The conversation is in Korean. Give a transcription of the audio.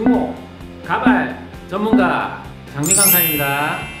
성모 가발 전문가 장미 강사입니다.